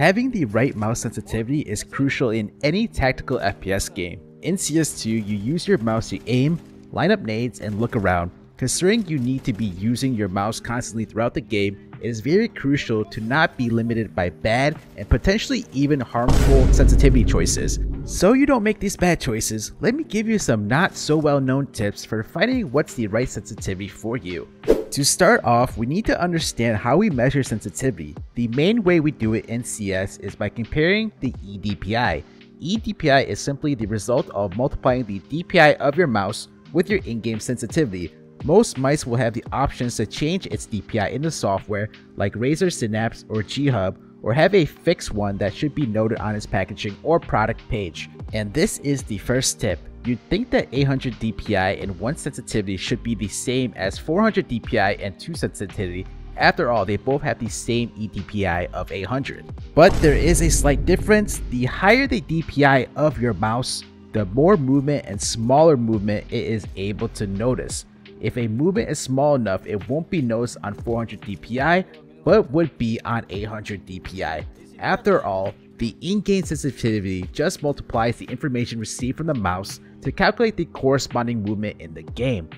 Having the right mouse sensitivity is crucial in any tactical FPS game. In CS2, you use your mouse to aim, line up nades, and look around. Considering you need to be using your mouse constantly throughout the game, it is very crucial to not be limited by bad and potentially even harmful sensitivity choices. So you don't make these bad choices, let me give you some not so well known tips for finding what's the right sensitivity for you. To start off, we need to understand how we measure sensitivity. The main way we do it in CS is by comparing the eDPI. eDPI is simply the result of multiplying the DPI of your mouse with your in-game sensitivity, most mice will have the options to change its DPI in the software like Razer Synapse or G-Hub or have a fixed one that should be noted on its packaging or product page. And this is the first tip. You'd think that 800 DPI and 1 sensitivity should be the same as 400 DPI and 2 sensitivity after all, they both have the same eDPI of 800. But there is a slight difference. The higher the DPI of your mouse, the more movement and smaller movement it is able to notice. If a movement is small enough, it won't be noticed on 400 DPI, but would be on 800 DPI. After all, the in-game sensitivity just multiplies the information received from the mouse to calculate the corresponding movement in the game.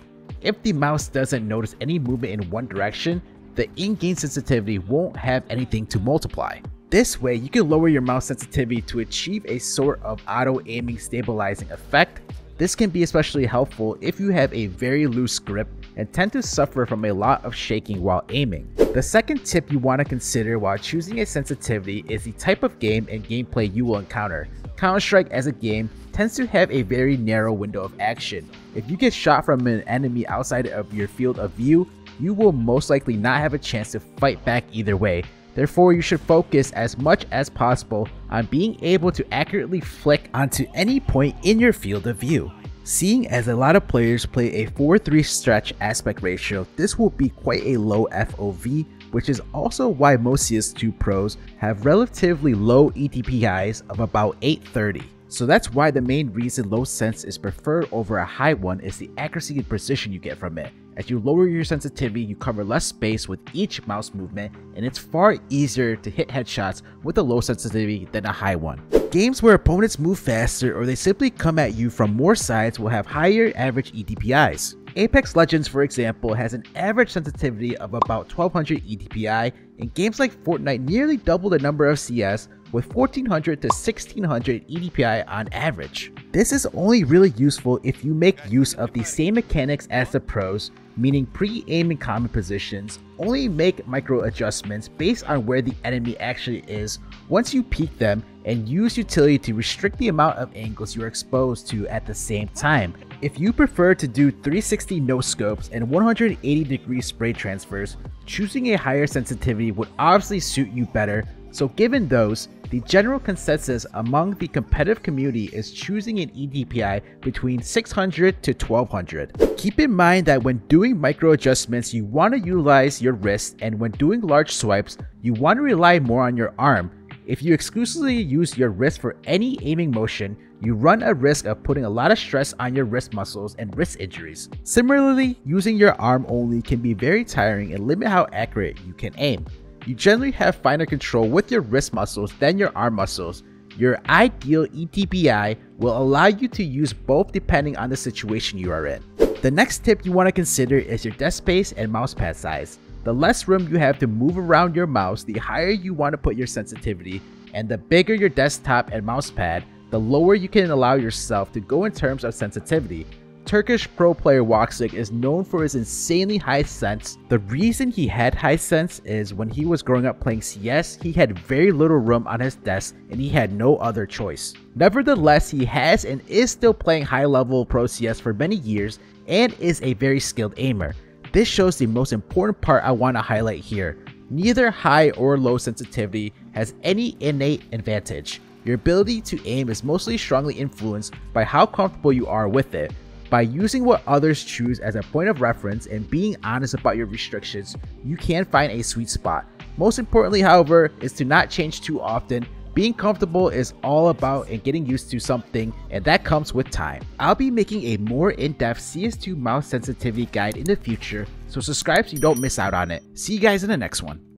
If the mouse doesn't notice any movement in one direction, the in-game sensitivity won't have anything to multiply. This way, you can lower your mouse sensitivity to achieve a sort of auto-aiming stabilizing effect this can be especially helpful if you have a very loose grip and tend to suffer from a lot of shaking while aiming. The second tip you want to consider while choosing a sensitivity is the type of game and gameplay you will encounter. Counter-Strike as a game tends to have a very narrow window of action. If you get shot from an enemy outside of your field of view, you will most likely not have a chance to fight back either way, Therefore, you should focus as much as possible on being able to accurately flick onto any point in your field of view. Seeing as a lot of players play a 4-3 stretch aspect ratio, this will be quite a low FOV, which is also why most CS2 pros have relatively low eDPIs of about 830. So that's why the main reason low sense is preferred over a high one is the accuracy and precision you get from it. As you lower your sensitivity, you cover less space with each mouse movement, and it's far easier to hit headshots with a low sensitivity than a high one. Games where opponents move faster or they simply come at you from more sides will have higher average eDPIs. Apex Legends, for example, has an average sensitivity of about 1200 eDPI, and games like Fortnite nearly double the number of CS with 1400 to 1600 EDPI on average. This is only really useful if you make use of the same mechanics as the pros, meaning pre-aim in common positions, only make micro adjustments based on where the enemy actually is once you peek them, and use utility to restrict the amount of angles you are exposed to at the same time. If you prefer to do 360 no scopes and 180 degree spray transfers, choosing a higher sensitivity would obviously suit you better so given those, the general consensus among the competitive community is choosing an eDPI between 600 to 1200. Keep in mind that when doing micro adjustments, you want to utilize your wrist and when doing large swipes, you want to rely more on your arm. If you exclusively use your wrist for any aiming motion, you run a risk of putting a lot of stress on your wrist muscles and wrist injuries. Similarly, using your arm only can be very tiring and limit how accurate you can aim. You generally have finer control with your wrist muscles than your arm muscles. Your ideal eDPI will allow you to use both depending on the situation you are in. The next tip you want to consider is your desk space and mousepad size. The less room you have to move around your mouse, the higher you want to put your sensitivity, and the bigger your desktop and mousepad, the lower you can allow yourself to go in terms of sensitivity. Turkish pro player Woxic is known for his insanely high sense. The reason he had high sense is when he was growing up playing CS, he had very little room on his desk and he had no other choice. Nevertheless, he has and is still playing high level pro CS for many years and is a very skilled aimer. This shows the most important part I want to highlight here. Neither high or low sensitivity has any innate advantage. Your ability to aim is mostly strongly influenced by how comfortable you are with it. By using what others choose as a point of reference and being honest about your restrictions, you can find a sweet spot. Most importantly, however, is to not change too often. Being comfortable is all about and getting used to something, and that comes with time. I'll be making a more in-depth CS2 mouse sensitivity guide in the future, so subscribe so you don't miss out on it. See you guys in the next one.